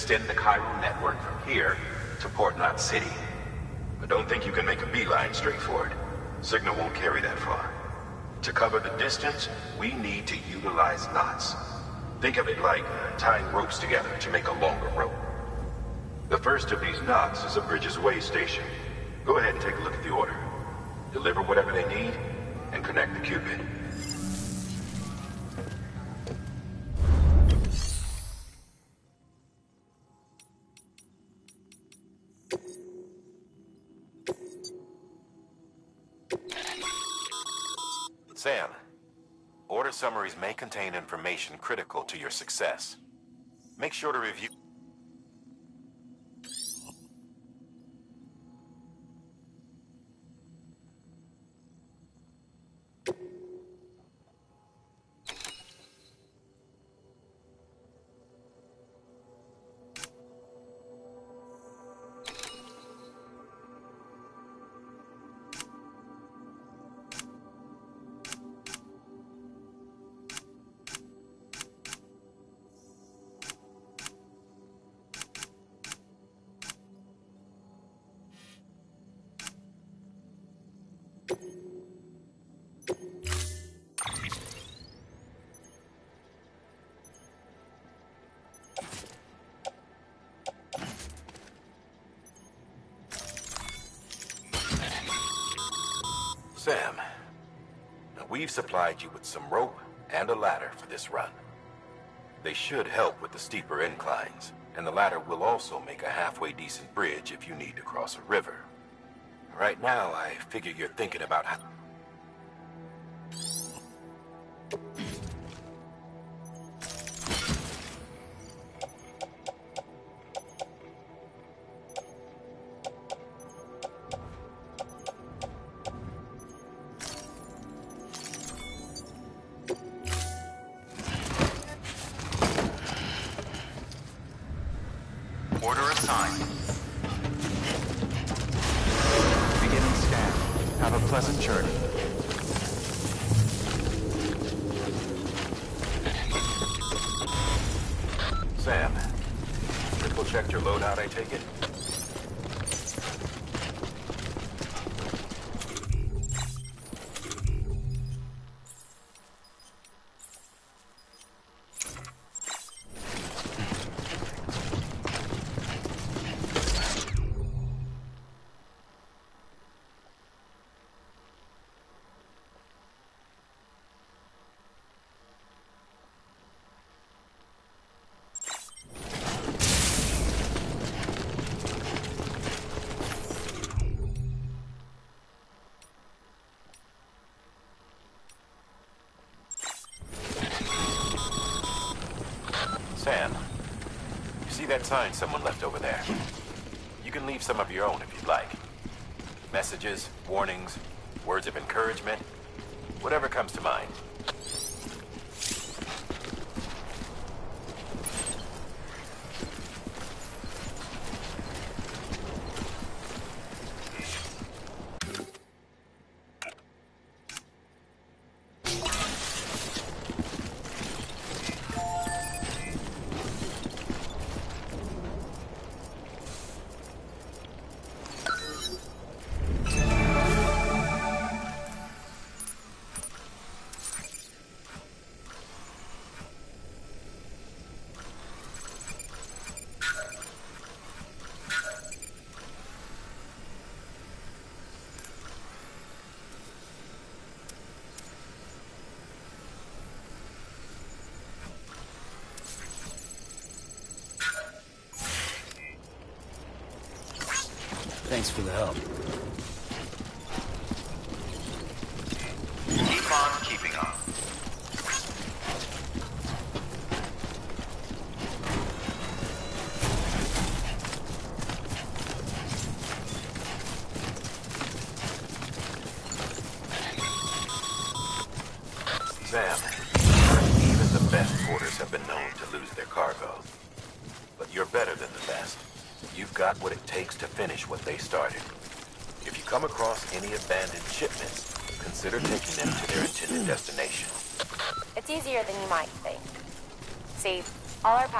extend the Chiral network from here to Port Knot City. But don't think you can make a beeline straight for it. Signal won't carry that far. To cover the distance, we need to utilize knots. Think of it like tying ropes together to make a longer rope. The first of these knots is a Bridges Way station. Go ahead and take a look at the order. Deliver whatever they need, and connect the Q-pid. Summaries may contain information critical to your success. Make sure to review... Sam, now we've supplied you with some rope and a ladder for this run. They should help with the steeper inclines, and the ladder will also make a halfway decent bridge if you need to cross a river. Right now, I figure you're thinking about how... that sign someone left over there? You can leave some of your own if you'd like. Messages, warnings, words of encouragement, whatever comes to mind.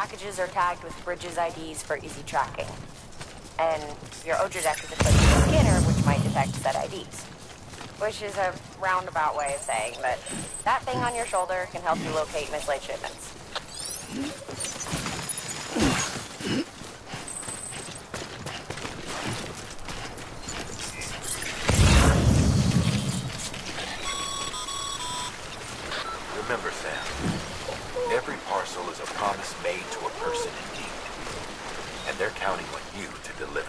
Packages are tagged with Bridges IDs for easy tracking. And your Odradek is equipped with a scanner which might detect said IDs. Which is a roundabout way of saying that that thing on your shoulder can help you locate mislaid shipments. Remember, Sam, every parcel is a promise made to a person in need. And they're counting on you to deliver.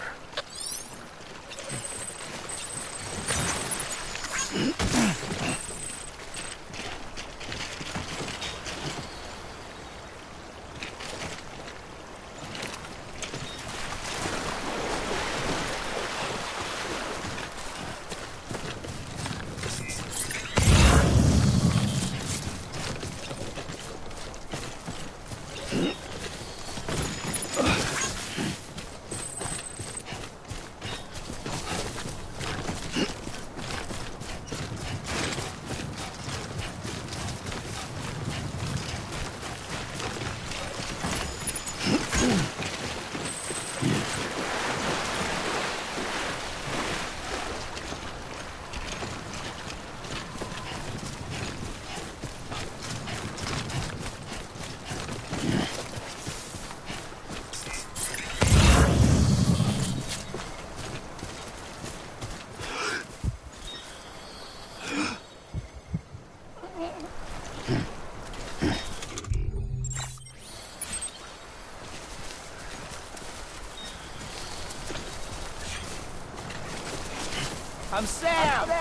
I'm Sam!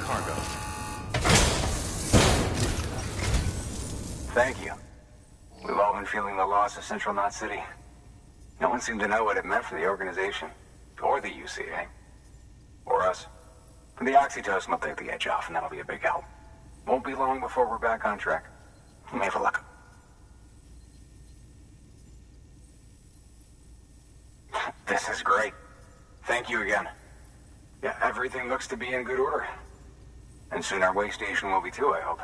Cargo. Thank you. We've all been feeling the loss of Central Knot City. No one seemed to know what it meant for the organization. Or the UCA. Or us. The oxytocin will take the edge off, and that'll be a big help. Won't be long before we're back on track. May have luck. This is great. Thank you again. Yeah, everything looks to be in good order. And soon our way station will be too, I hope.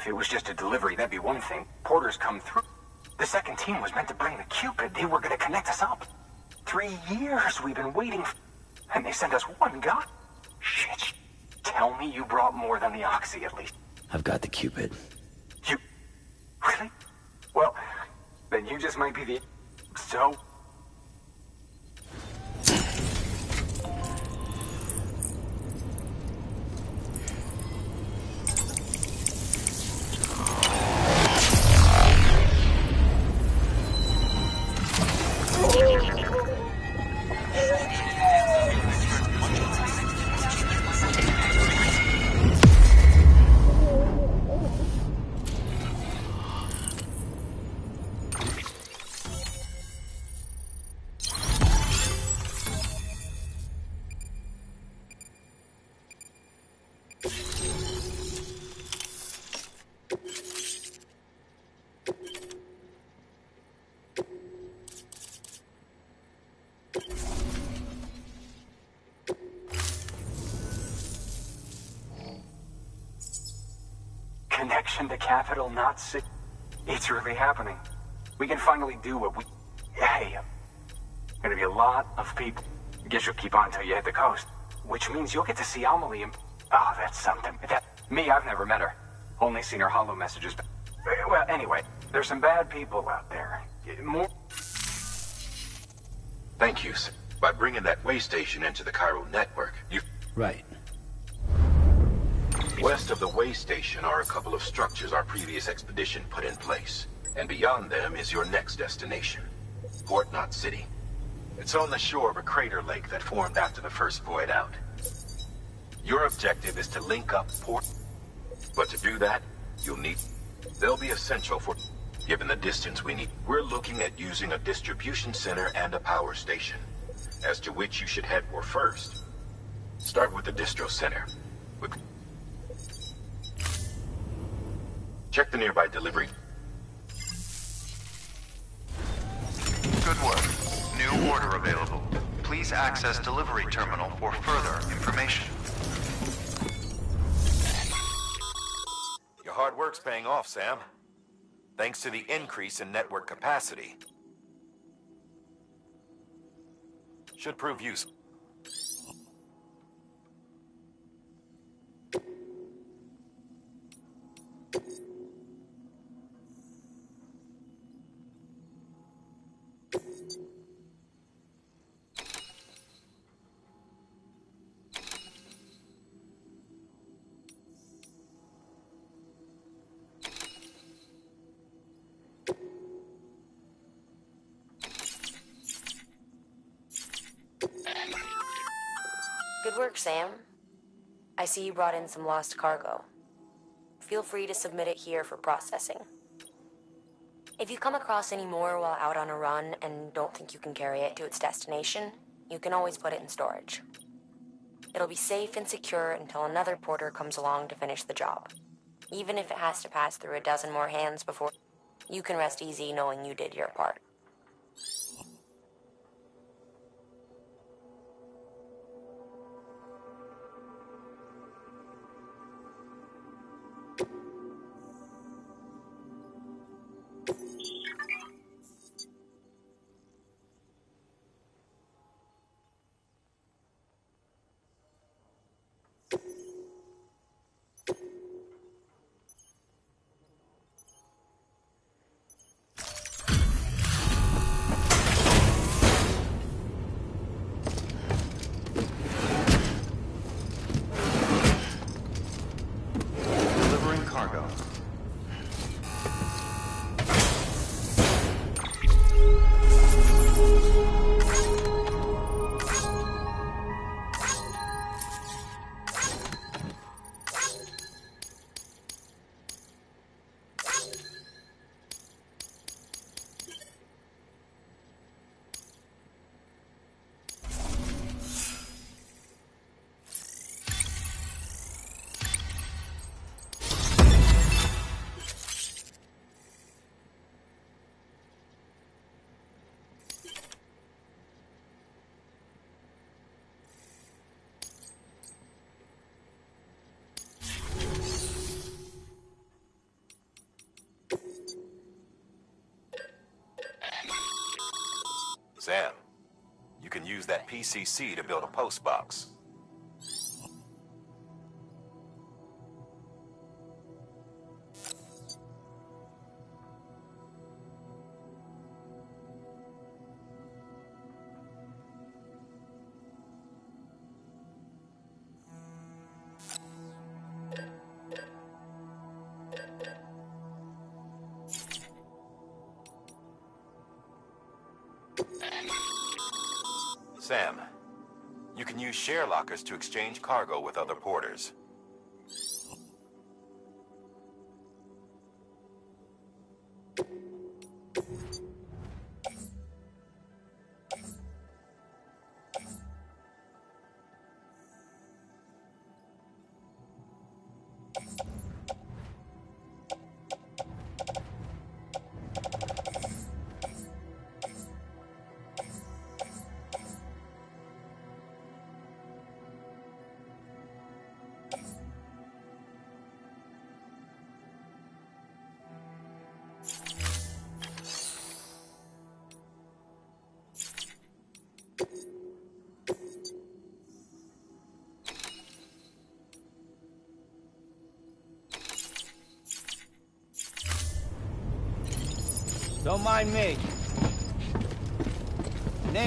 If it was just a delivery, that'd be one thing. Porters come through. The second team was meant to bring the Q-pid. They were gonna connect us up. Three years we've been waiting And they sent us one guy? Shit. Tell me you brought more than the Oxy, at least. I've got the Q-pid. You... Really? Well, then you just might be the... So... to Capital Knot City. It's really happening. We can finally do what we... Hey, gonna be a lot of people. Guess you'll keep on till you hit the coast. Which means you'll get to see Amelie and... Oh, that's something. That... Me, I've never met her. Only seen her hollow messages. Well, anyway, there's some bad people out there. More... Thank you, sir. By bringing that way station into the Chiral network, you... Right. West of the way station are a couple of structures our previous expedition put in place. And beyond them is your next destination, Port Knot City. It's on the shore of a crater lake that formed after the first void out. Your objective is to link up Port... But to do that, you'll need... They'll be essential for... Given the distance we need, we're looking at using a distribution center and a power station. As to which you should head for first. Start with the distro center. With... Check the nearby delivery. Good work. New order available. Please access delivery terminal for further information. Your hard work's paying off, Sam. Thanks to the increase in network capacity. Should prove useful. Good work, Sam. I see you brought in some lost cargo. Feel free to submit it here for processing. If you come across any more while out on a run and don't think you can carry it to its destination, you can always put it in storage. It'll be safe and secure until another porter comes along to finish the job. Even if it has to pass through a dozen more hands before, you can rest easy knowing you did your part. Sam, you can use that PCC to build a post box. Lockers to exchange cargo with other porters.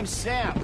Name's Sam.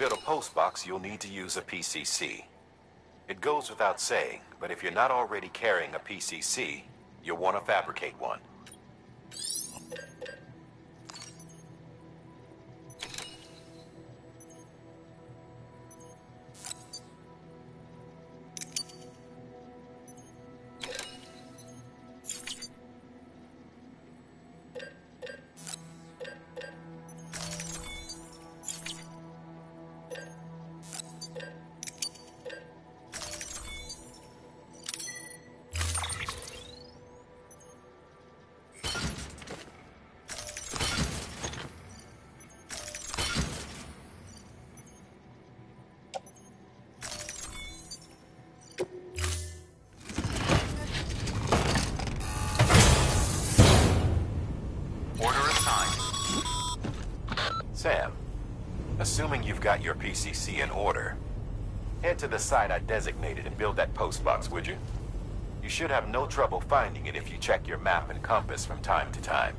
Build a post box, you'll need to use a PCC. It goes without saying, but if you're not already carrying a PCC, you'll want to fabricate one. Got in order, head to the site I designated and build that post box, would you? You should have no trouble finding it if you check your map and compass from time to time.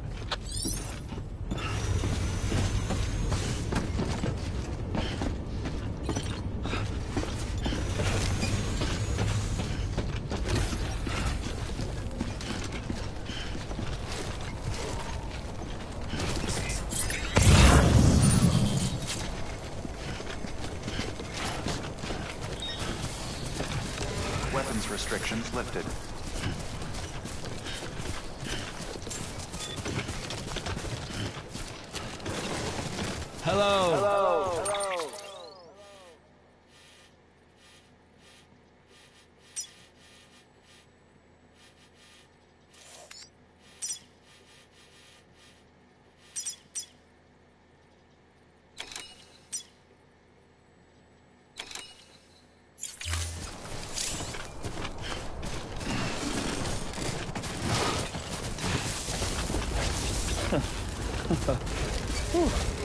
Whew.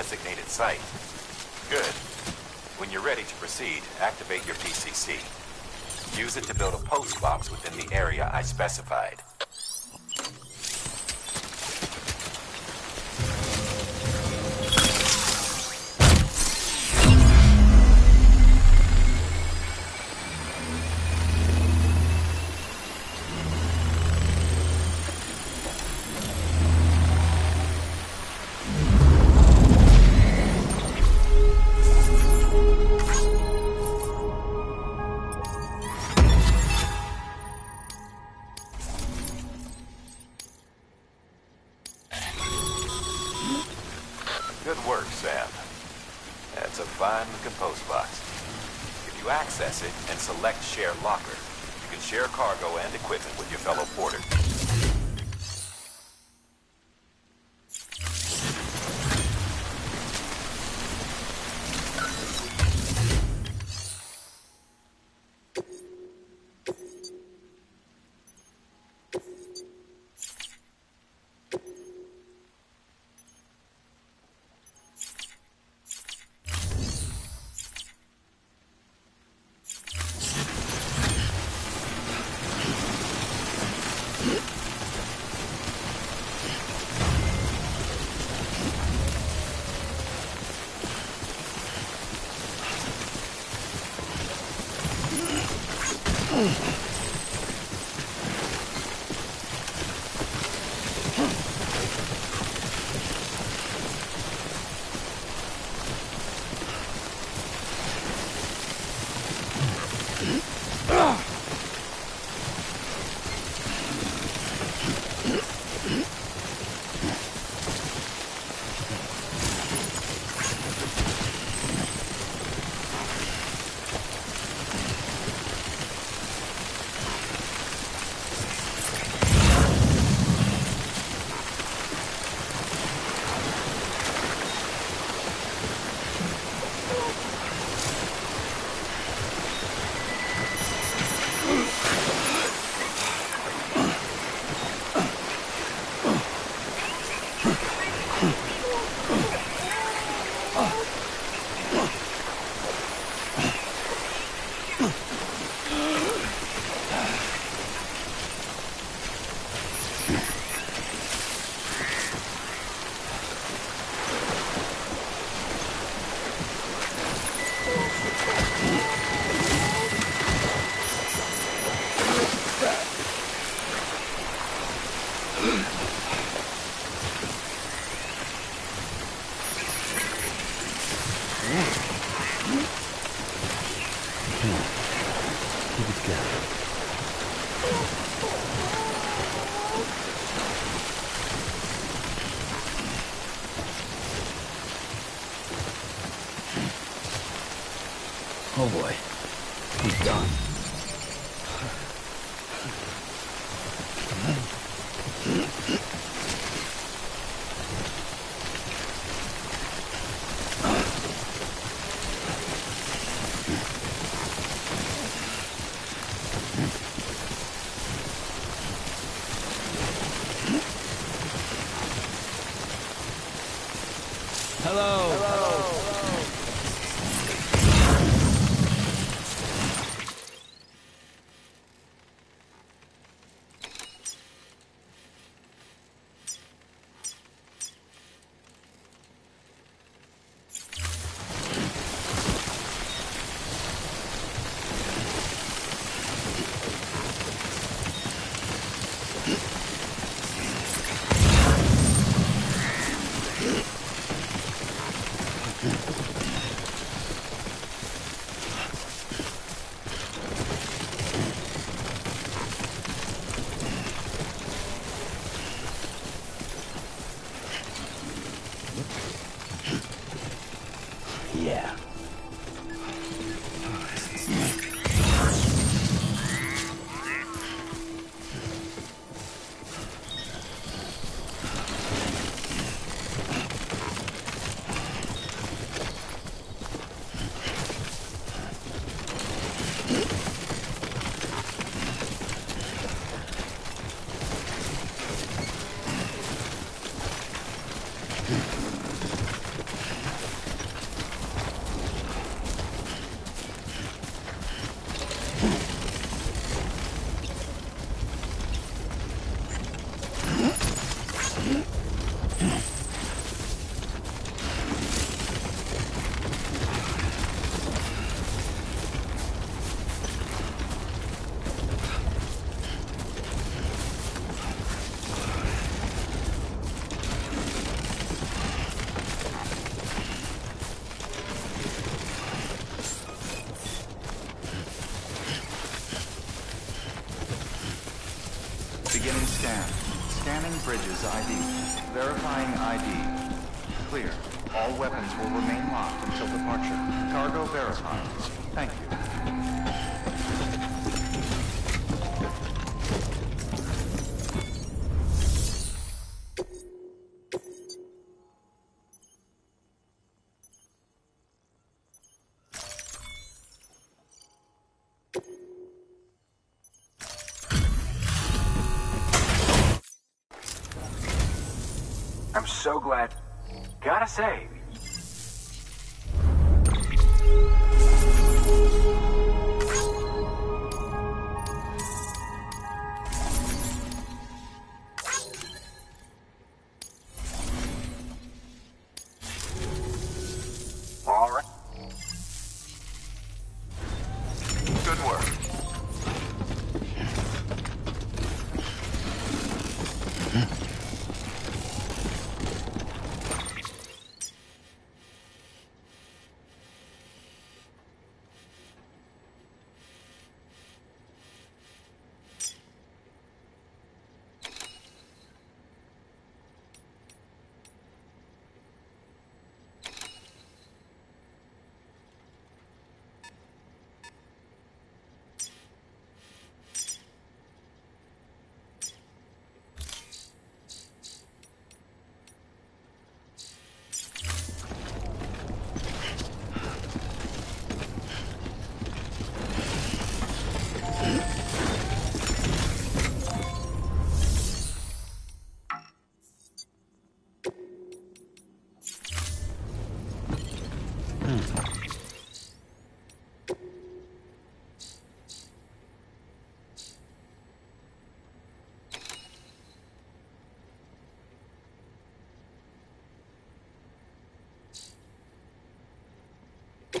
designated site. Good. When you're ready to proceed, activate your PCC. Use it to build a post box within the area I specified. So glad. Gotta say, you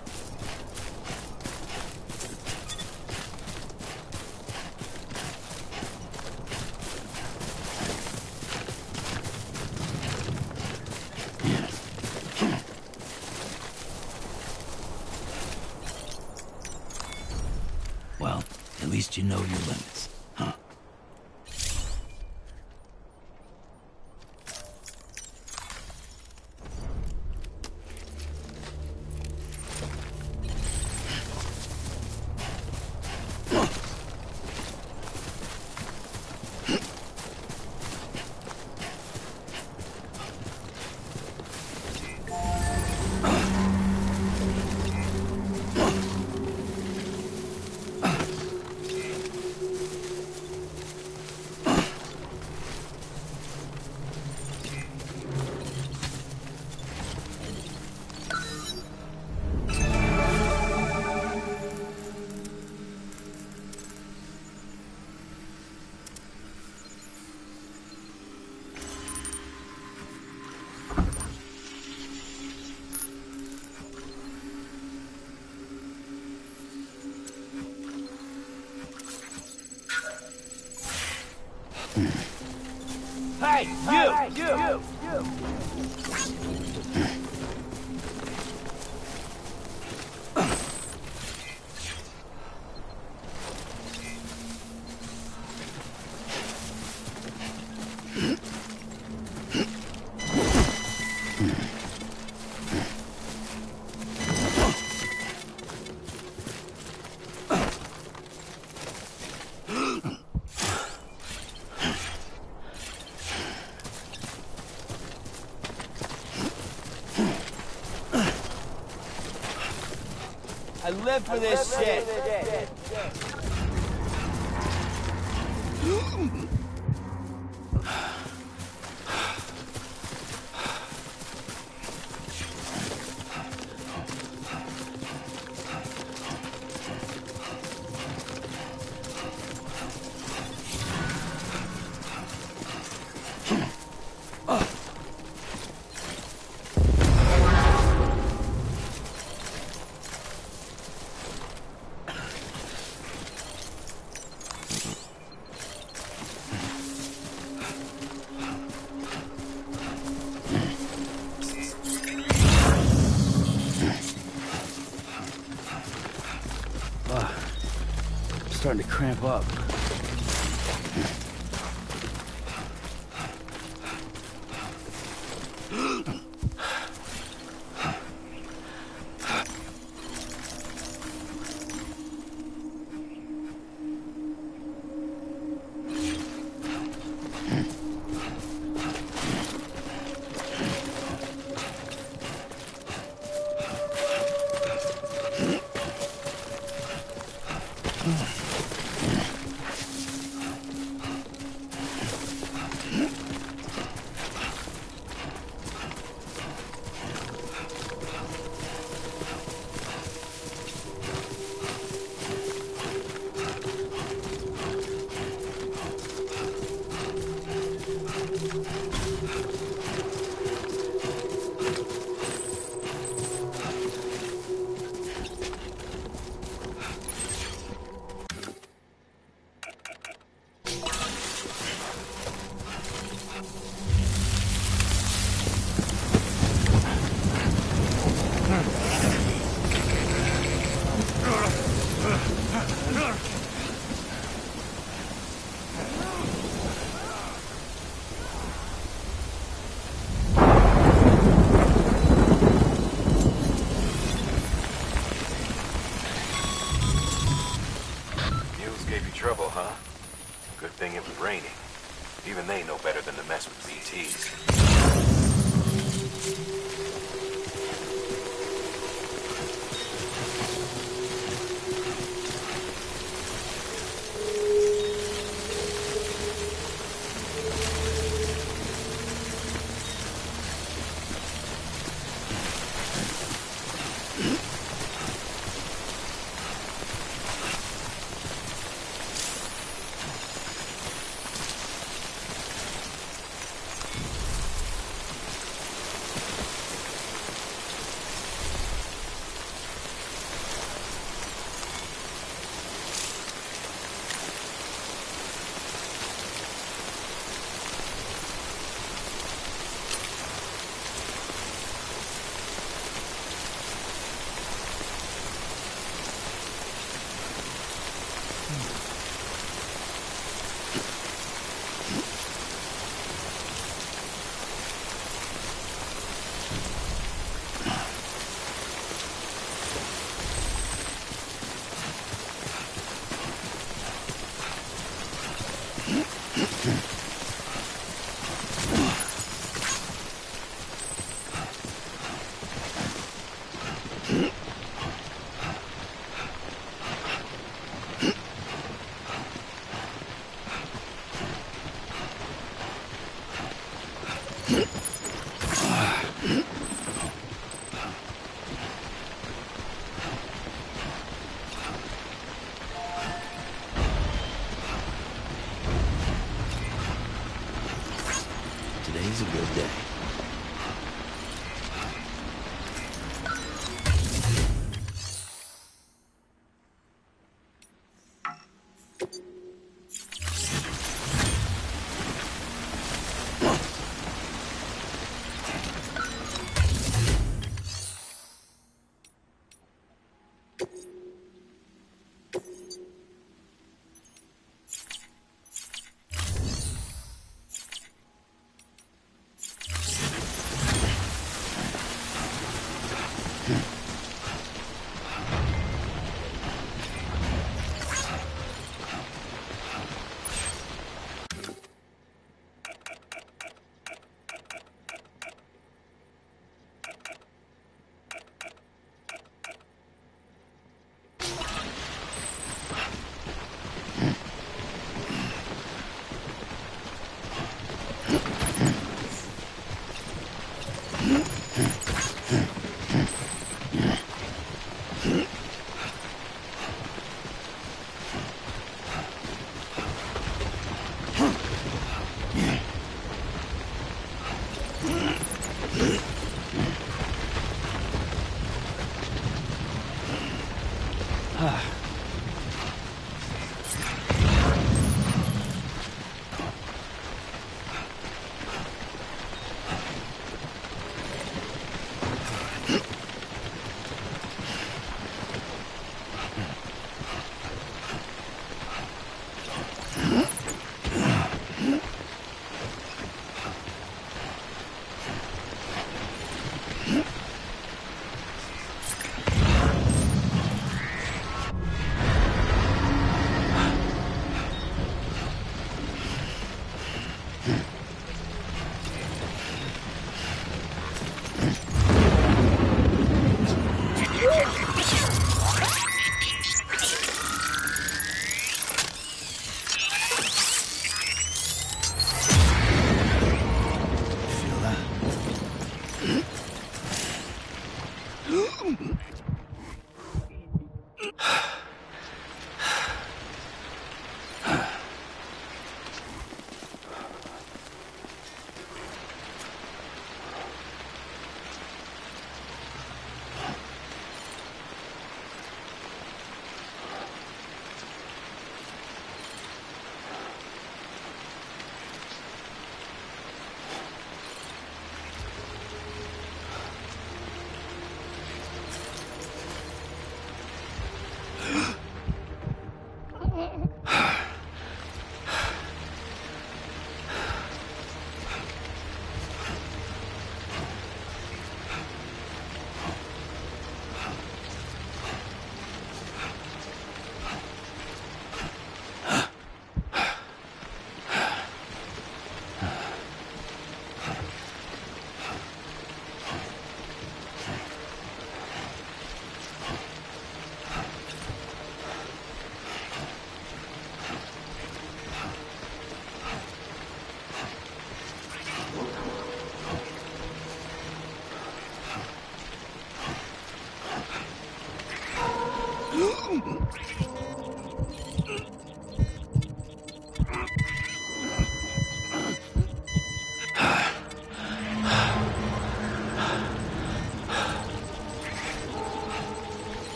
Live for this shit. Up.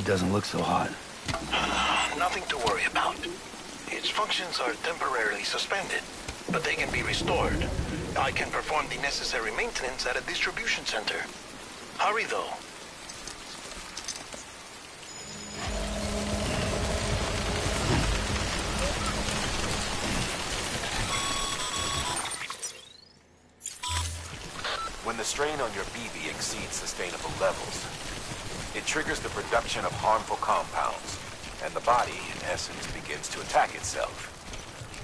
Know. Kid doesn't look so hot. Nothing to worry about. Its functions are temporarily suspended, but they can be restored. I can perform the necessary maintenance at a distribution center. Hurry, though. When the strain on your BB exceeds sustainable levels, it triggers the production of harmful compounds, and the body, in essence, begins to attack itself.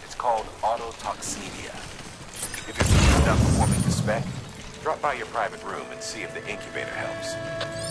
It's called autotoxemia. If you're feeling not performing to spec, drop by your private room and see if the incubator helps.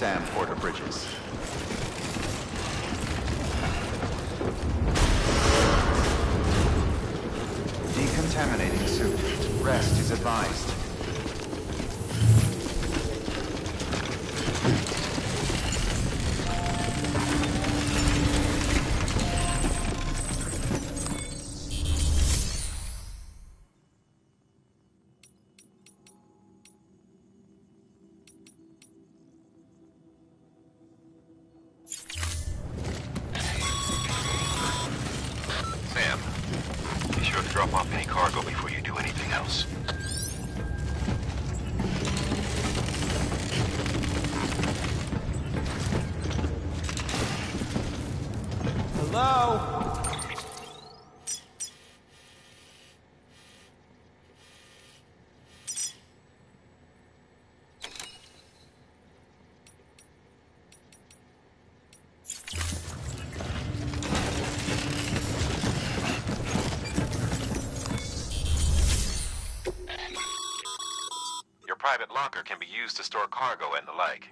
Welcome, private locker can be used to store cargo and the like.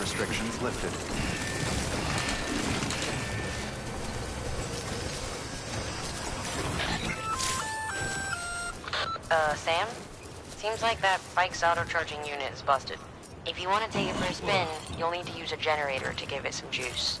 Restrictions lifted. Uh, Sam? Seems like that bike's auto-charging unit is busted. If you want to take it for a spin, you'll need to use a generator to give it some juice.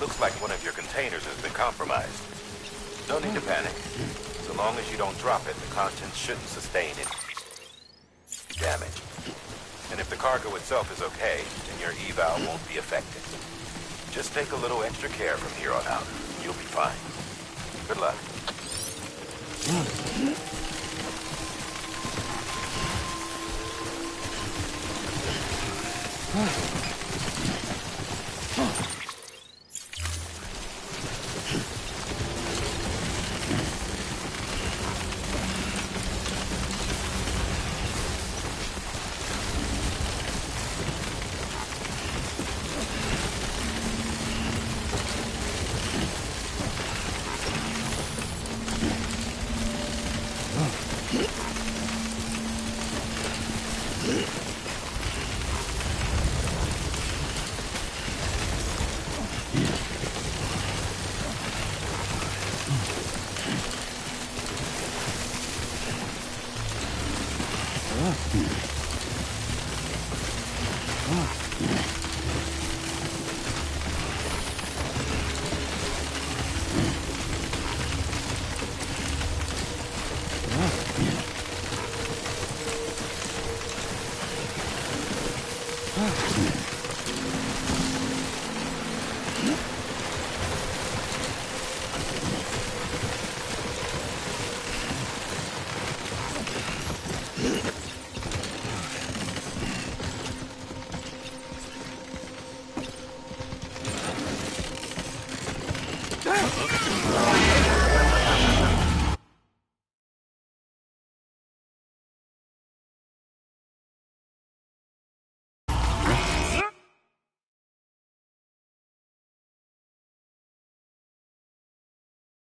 Looks like one of your containers has been compromised. No need to panic. So long as you don't drop it, the contents shouldn't sustain any damage. And if the cargo itself is okay, then your eval won't be affected. Just take a little extra care from here on out. You'll be fine. Good luck. Hmm.